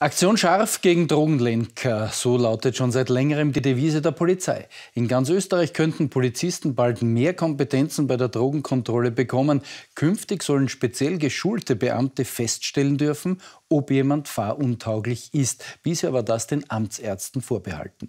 Aktion scharf gegen Drogenlenker, so lautet schon seit längerem die Devise der Polizei. In ganz Österreich könnten Polizisten bald mehr Kompetenzen bei der Drogenkontrolle bekommen. Künftig sollen speziell geschulte Beamte feststellen dürfen, ob jemand fahruntauglich ist. Bisher war das den Amtsärzten vorbehalten.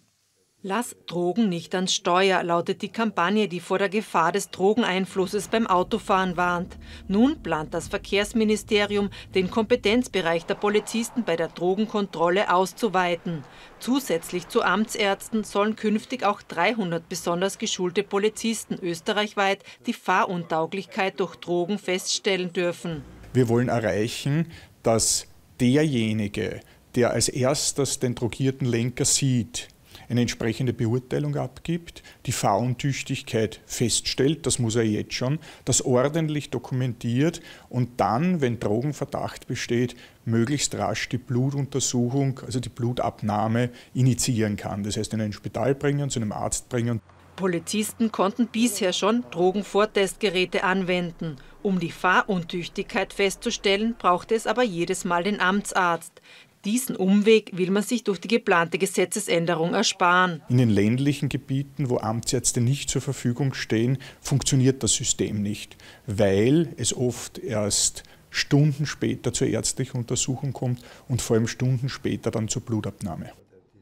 Lass Drogen nicht ans Steuer, lautet die Kampagne, die vor der Gefahr des Drogeneinflusses beim Autofahren warnt. Nun plant das Verkehrsministerium, den Kompetenzbereich der Polizisten bei der Drogenkontrolle auszuweiten. Zusätzlich zu Amtsärzten sollen künftig auch 300 besonders geschulte Polizisten österreichweit die Fahruntauglichkeit durch Drogen feststellen dürfen. Wir wollen erreichen, dass derjenige, der als erstes den drogierten Lenker sieht, eine entsprechende Beurteilung abgibt, die Fahruntüchtigkeit feststellt, das muss er jetzt schon, das ordentlich dokumentiert und dann, wenn Drogenverdacht besteht, möglichst rasch die Blutuntersuchung, also die Blutabnahme initiieren kann. Das heißt, in ein Spital bringen, zu einem Arzt bringen. Polizisten konnten bisher schon Drogenvortestgeräte anwenden. Um die Fahruntüchtigkeit festzustellen, brauchte es aber jedes Mal den Amtsarzt. Diesen Umweg will man sich durch die geplante Gesetzesänderung ersparen. In den ländlichen Gebieten, wo Amtsärzte nicht zur Verfügung stehen, funktioniert das System nicht, weil es oft erst Stunden später zur ärztlichen Untersuchung kommt und vor allem Stunden später dann zur Blutabnahme.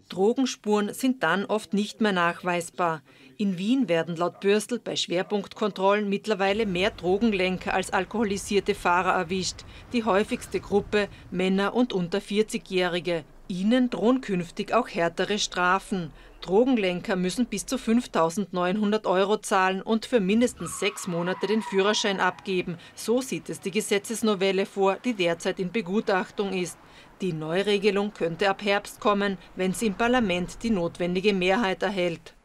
Drogenspuren sind dann oft nicht mehr nachweisbar. In Wien werden laut Bürstl bei Schwerpunktkontrollen mittlerweile mehr Drogenlenker als alkoholisierte Fahrer erwischt. Die häufigste Gruppe Männer und unter 40-Jährige. Ihnen drohen künftig auch härtere Strafen. Drogenlenker müssen bis zu 5.900 Euro zahlen und für mindestens sechs Monate den Führerschein abgeben. So sieht es die Gesetzesnovelle vor, die derzeit in Begutachtung ist. Die Neuregelung könnte ab Herbst kommen, wenn sie im Parlament die notwendige Mehrheit erhält.